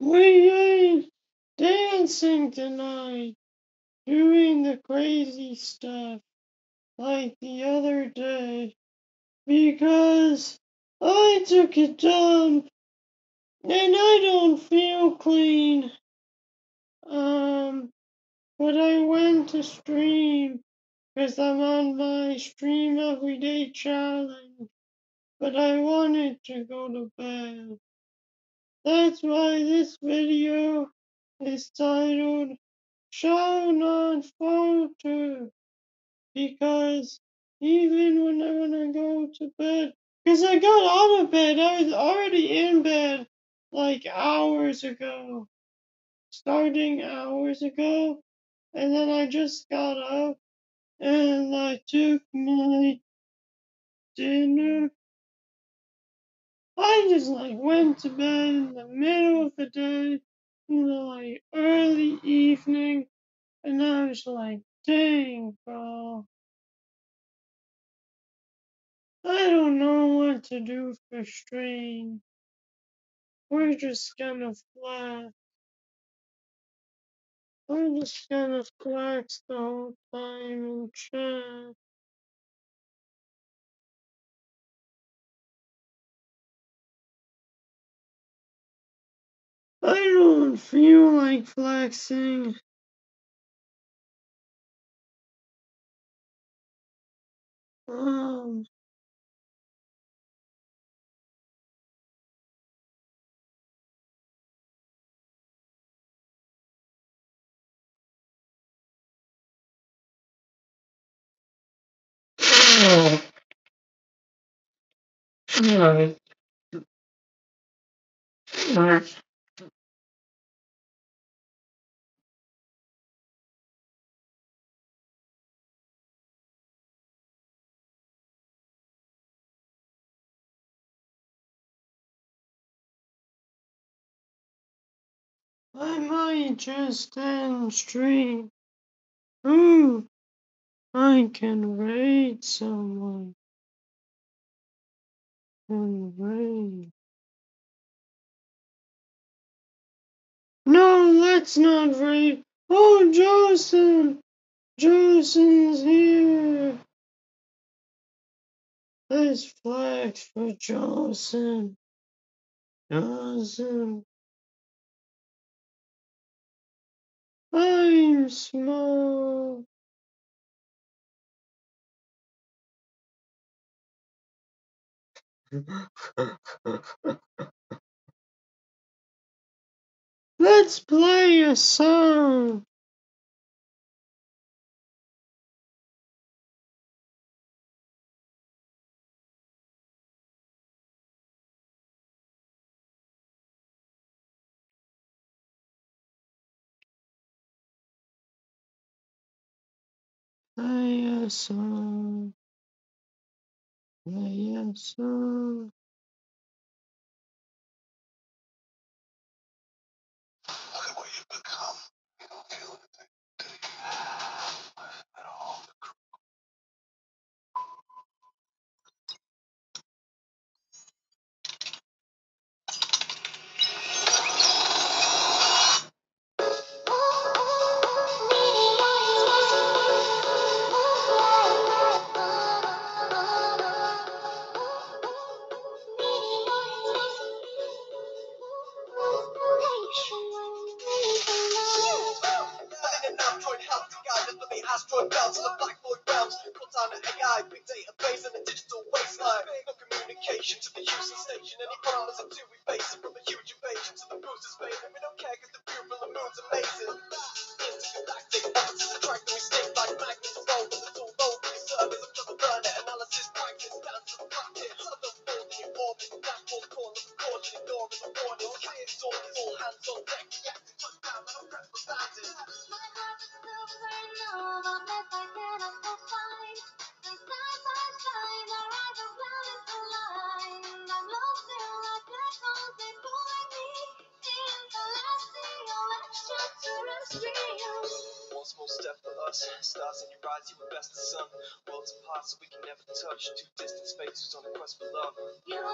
We ain't dancing tonight, doing the crazy stuff like the other day, because I took a dump and I don't feel clean. Um, but I went to stream because I'm on my stream everyday challenge, but I wanted to go to bed. That's why this video is titled Shall Not Falter because even when I want to go to bed, because I got out of bed, I was already in bed like hours ago, starting hours ago, and then I just got up and I took my dinner. I just like went to bed in the middle of the day, in the like early evening, and I was like, dang, bro. I don't know what to do for stream. We're just gonna flex. We're just gonna flex the whole time and chat. I don't feel like flexing. Um, I might just end stream. Ooh, I can raid someone. Can raid. No, let's not raid. Oh, Joseph! Joseph's here. Let's flex for Joseph. Joseph. I'm small. Let's play a song. Play a song. Play a song. Look at what you've become. Two distant spaces on a quest for love. Your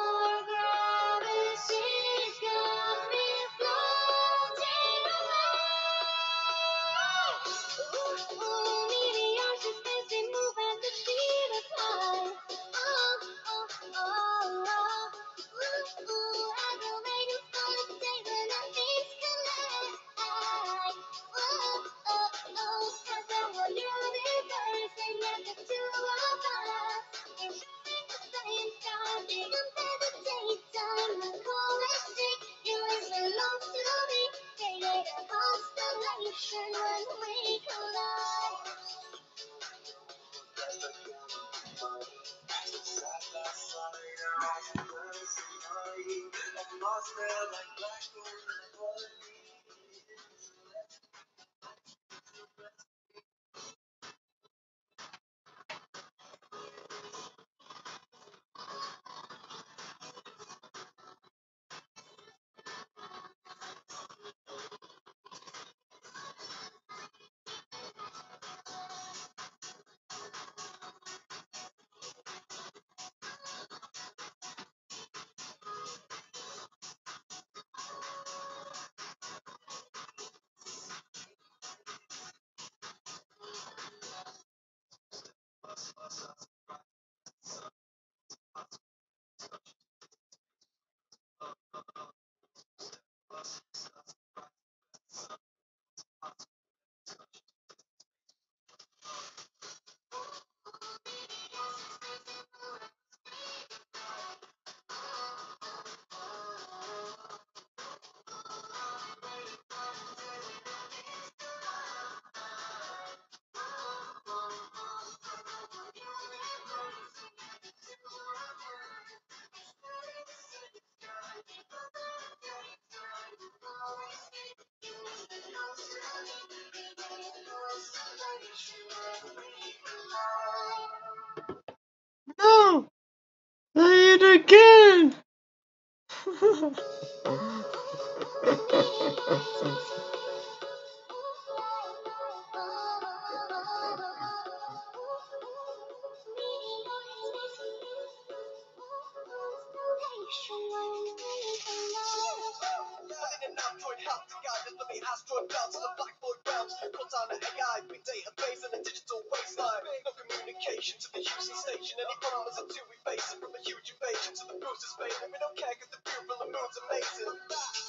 'cause the view from the moon's amazing.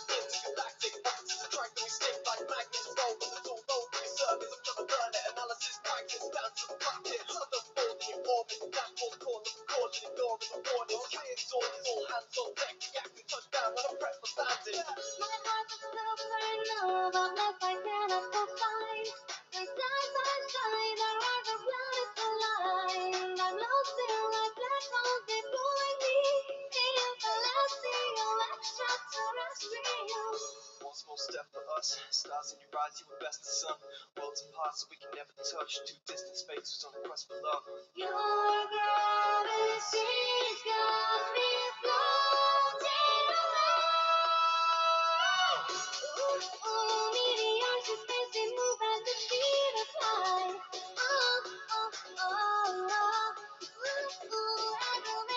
Intergalactic stick like magnets. Roll with the tool, roll with. I'm trying to learn it. Analysis practice to the don't fall in your orbit. Dashboard corner, caution, ignoring the warnings. Captain's orders, all hands on deck. I'm prepped for landing. My heart is love. Like cannibal fight. Our eyes are planets align. I'm lost in like black holes, they pulling me. Celestial, extraterrestrial. One small step for us, stars in your eyes, you were best of sun. Worlds apart, so we can never touch. Two distant spaces on a quest for love. Your gravity's got me floating away. Ooh, ooh, meteors in space, they move at the speed of light. Oh, oh, oh, oh. Ooh, ooh, aggravating fun,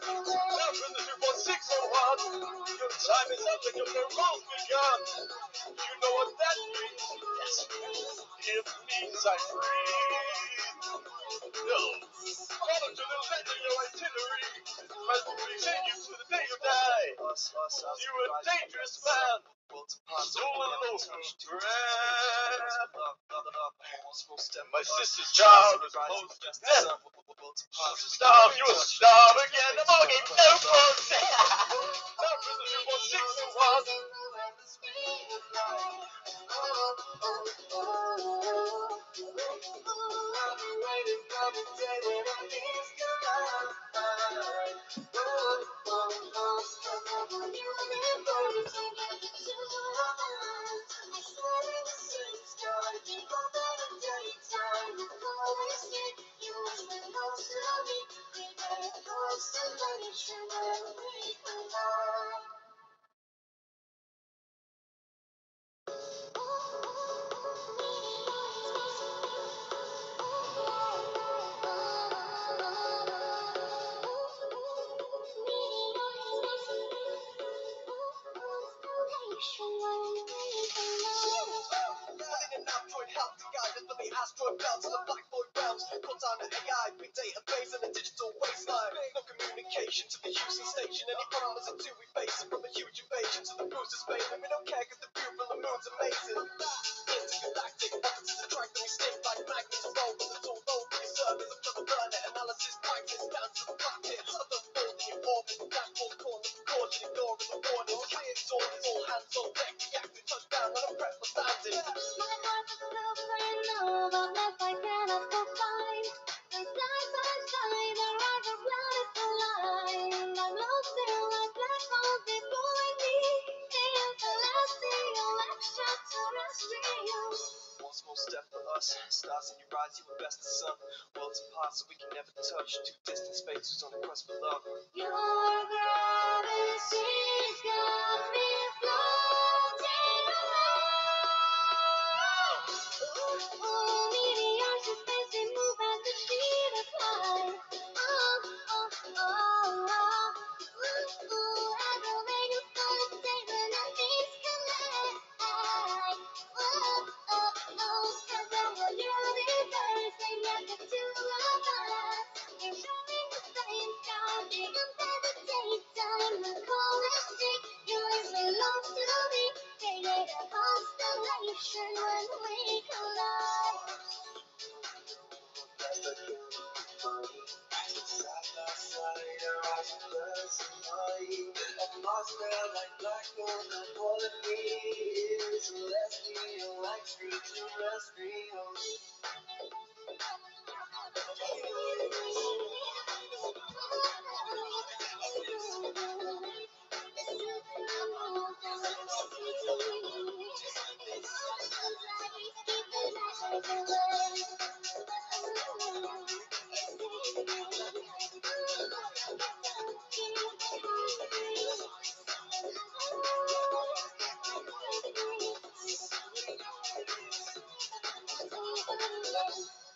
24601. Your time is up begun. You know what that means? Yes. It means I breathe. No. Follow to the left of your itinerary as we continue to the day you die. You're a dangerous man. Step My sister's child is close to Stop, you will stop again. I'm all no votes. That was one, six one. I've been waiting for the day when I. stars in your eyes, you were best the sun. Worlds apart, so we can never touch. Two distant spaces on the quest for love. Your gravity's got me.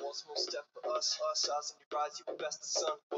One small step for us, us, us, and your eyes, you best of sun.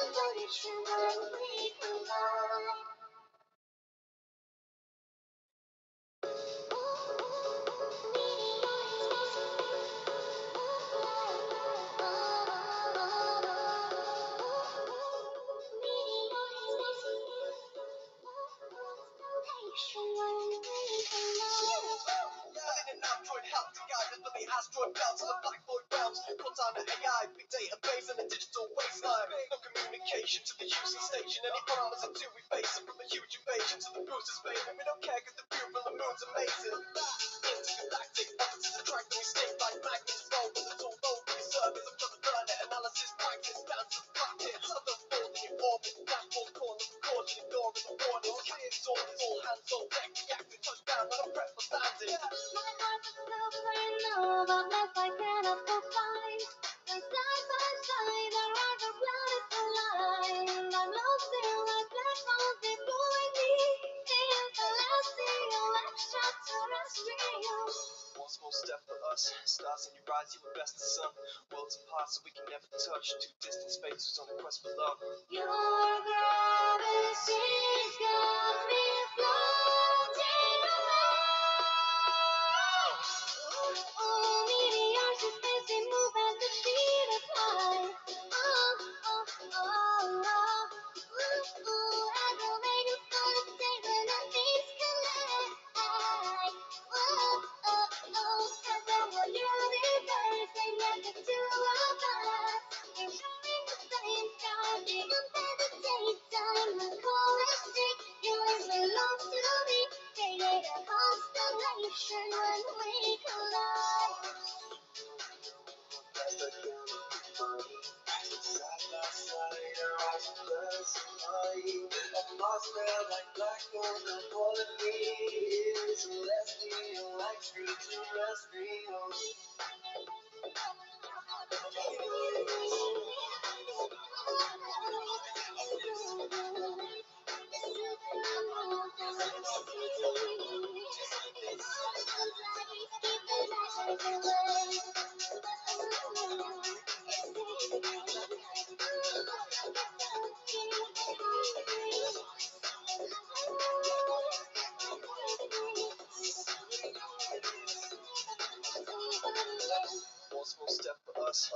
我的未 I cannot. We're side by side, our planets align. In the One small step for us, stars in your eyes, you were best of sun. Worlds apart, so we can never touch. Two distant spaces on a quest for love. Your gravity's got me.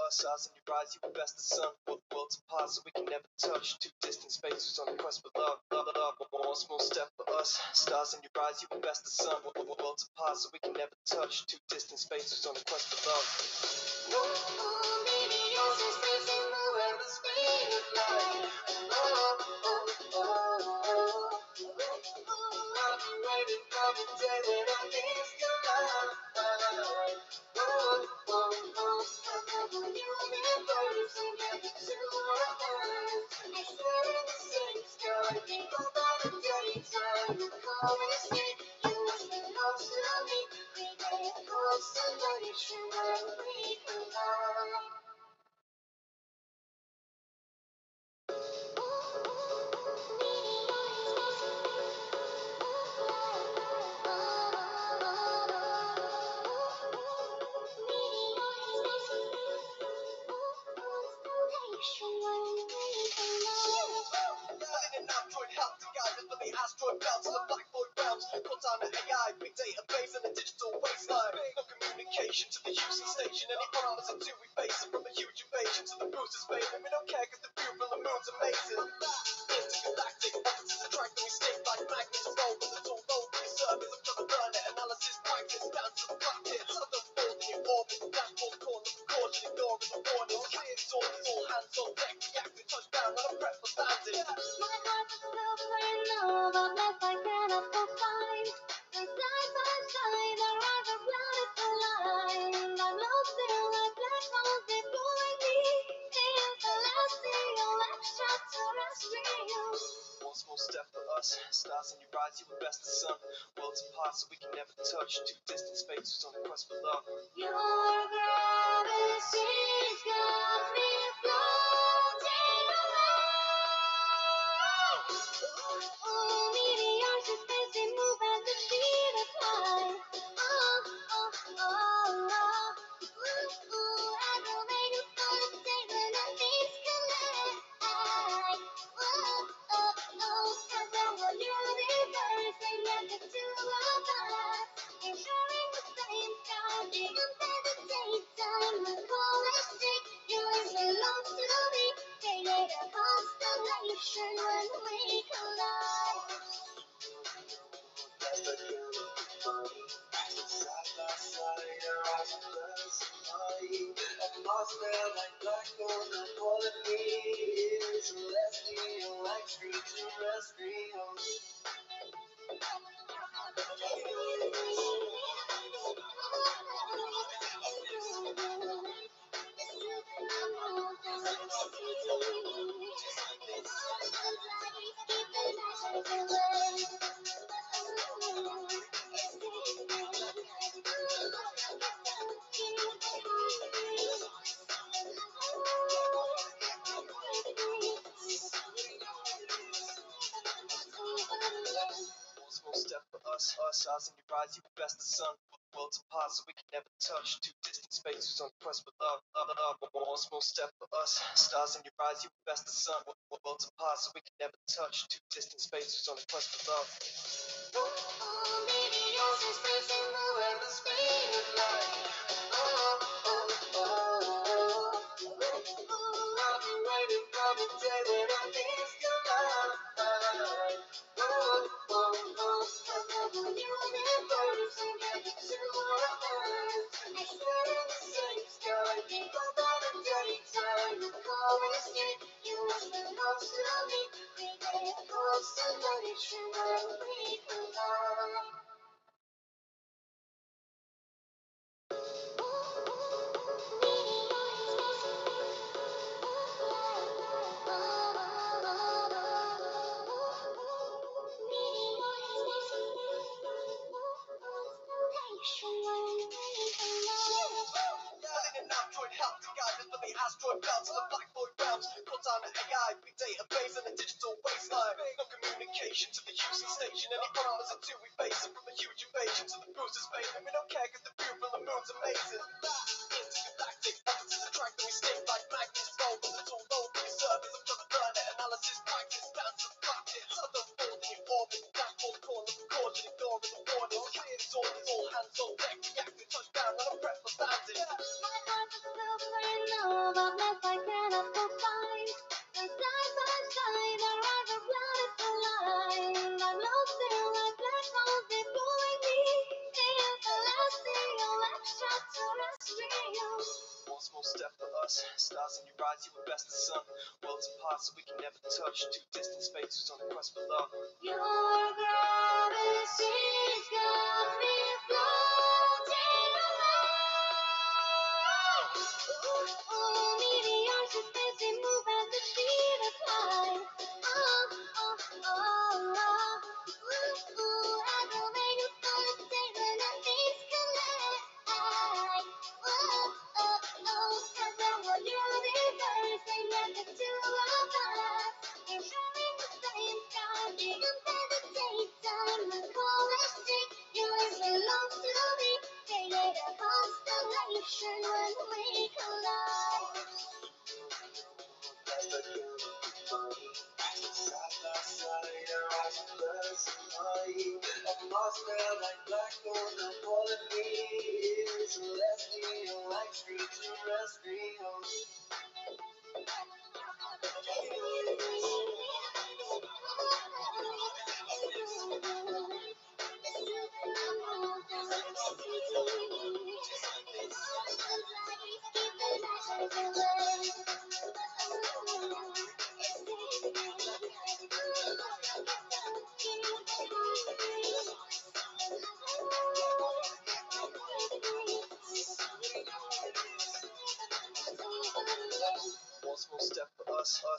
Us, stars in your eyes, you invest the sun. World, worlds apart, so we can never touch. Two distant spaces on the quest for love, love, love. One small step for us, stars in your eyes, you invest the sun. World, worlds apart, so we can never touch. Two distant spaces on the quest for love. Running an android help to guide us from the asteroid belt to the black void realms. Cut down the AI, big database, and a digital wasteland. Communication to the Houston station. Any problems until we face it. From a huge invasion to the boosters fading. We don't care 'cause the view from the moon's amazing. Intergalactic opposites attract and we stick like magnets. Roll with the surface. I'm trying to learn it. Analysis practice down to the bracket. Unfold in your orbit. Full corner caution. Ignoring the warnings. Captain's orders, all hands on deck. Reacting touchdown. And I'm prep for landing. One small step for us, stars in your eyes, you were best the sun. Worlds apart, so we can never touch. Two distant spaces on the quest for love. Your gravity's got me floating away. Ooh, meteors in space, they move at the speed of light. Constellation when we collide. Lost there like black and calling me. Celestial, extraterrestrial. One invest the sun. Worlds apart, so we can never touch. Two distant spaces on the quest for love, love, love. One small step for us, stars in your eyes, you invest the sun. Worlds apart, so we can never touch. Two distant spaces on the quest for love. Constellation One small step for us. Stars in your eyes, you were best the sun. Worlds apart, so we can never touch. Two distant spaces on a quest for love. Your gravity's got me floating away. Ooh, ooh, meteors in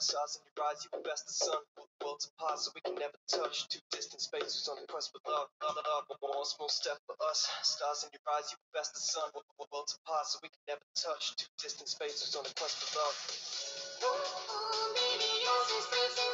stars in your eyes, you best the sun. Worlds apart, so we can never touch. Two distant spaces on the quest for love, love, love. One small step for us, stars in your eyes, you best the sun. Worlds apart, so we can never touch. Two distant spaces on the quest for love. I've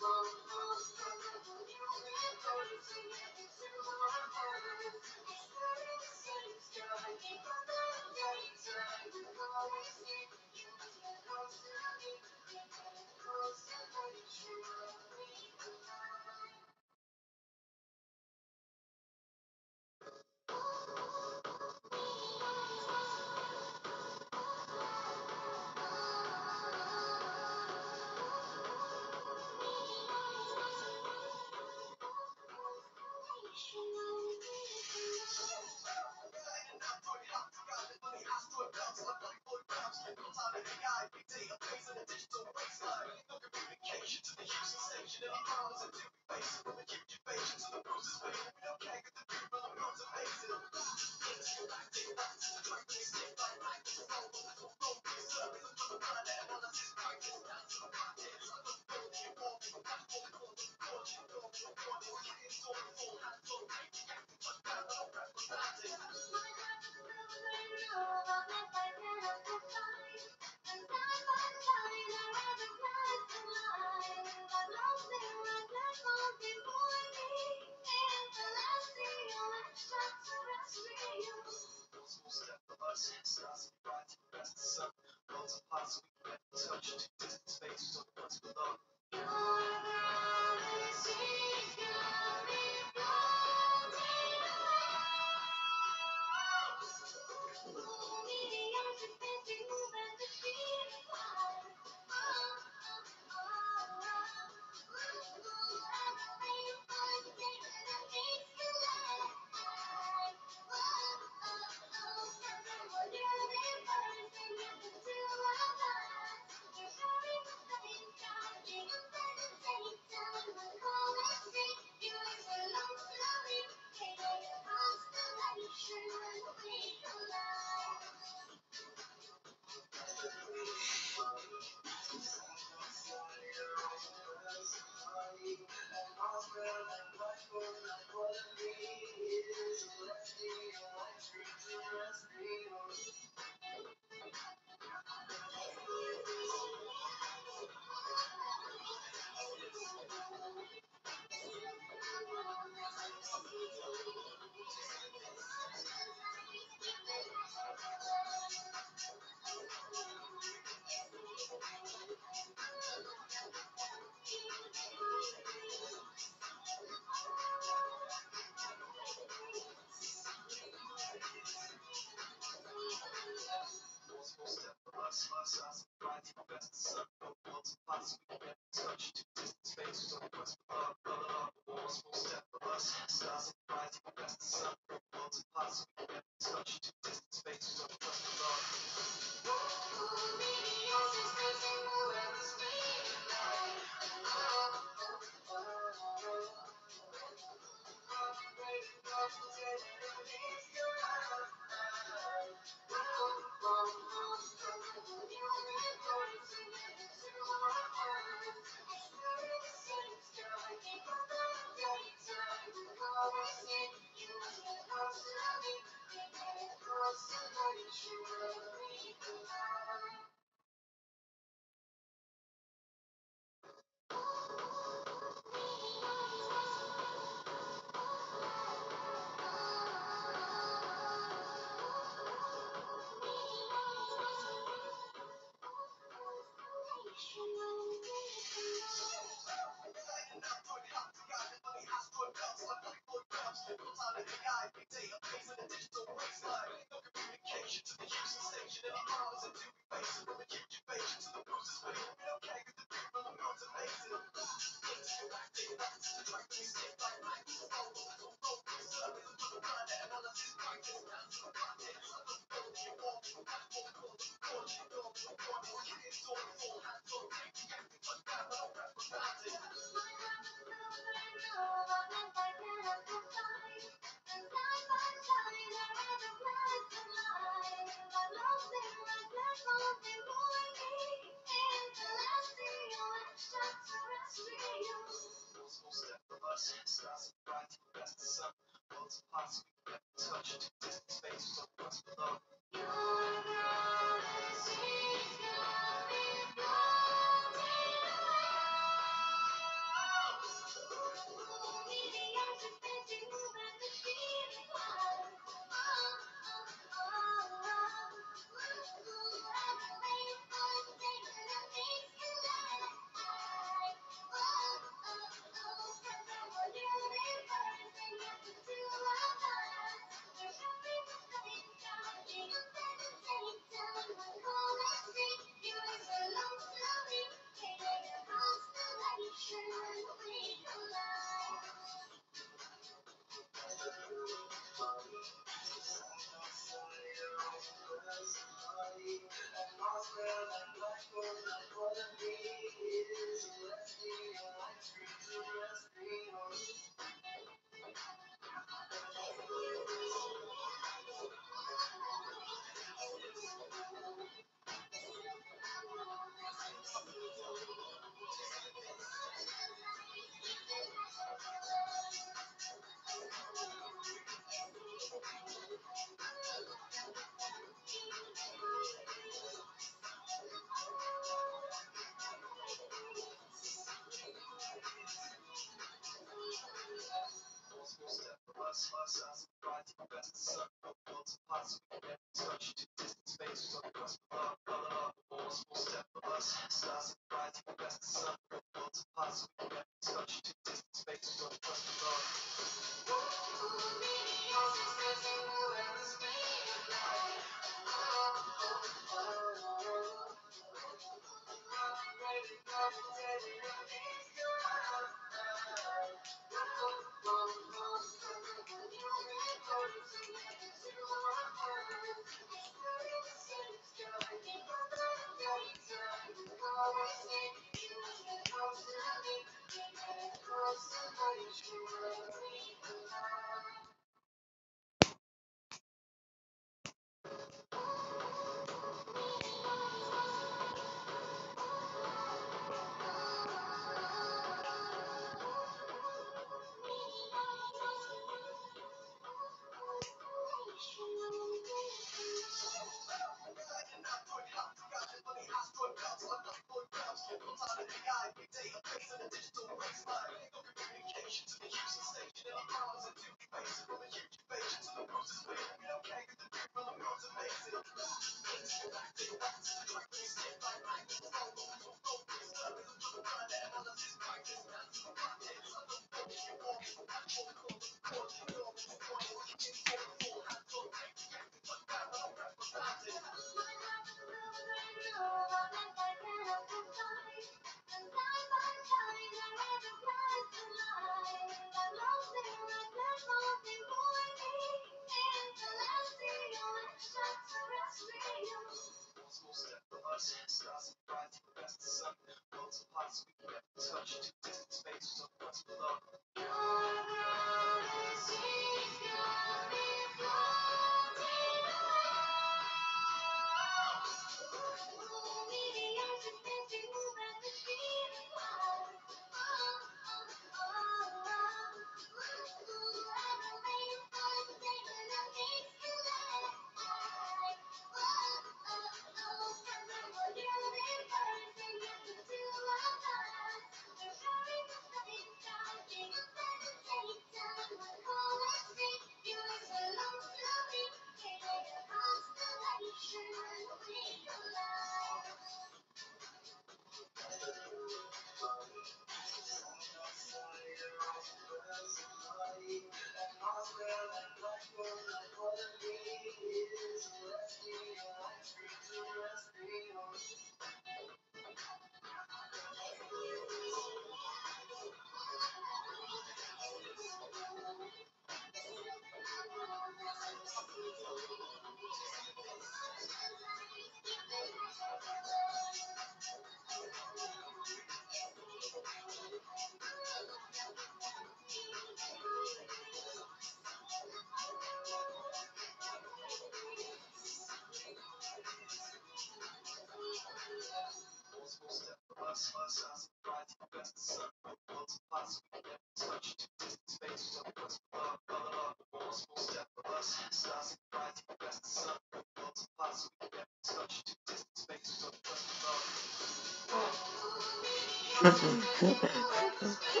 Within an Android help to guide me from the asteroid belt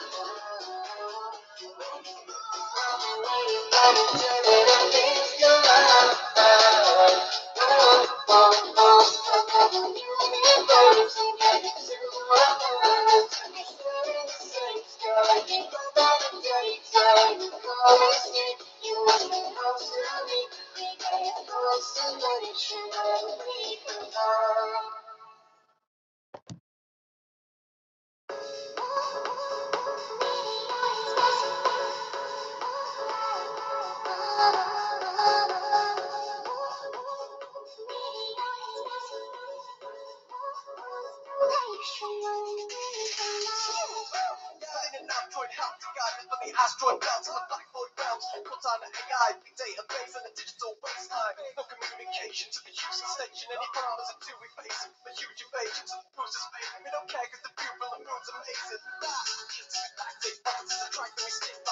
to the black void realms. Put on an AI, big database, and a digital wasteland. No communication to the Houston station. Any problems until we face it. A huge invasion to the bruises fade. We don't care cause the view from the moon's amazing. That is to lactate bonds is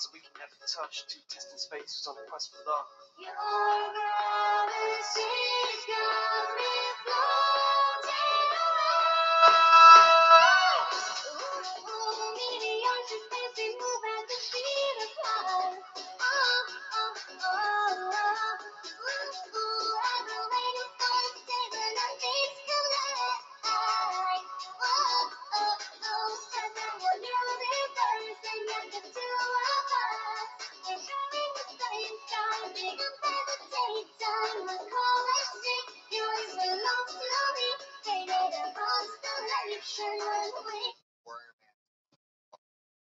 so we can never touch. Two distant spaces on the quest for love.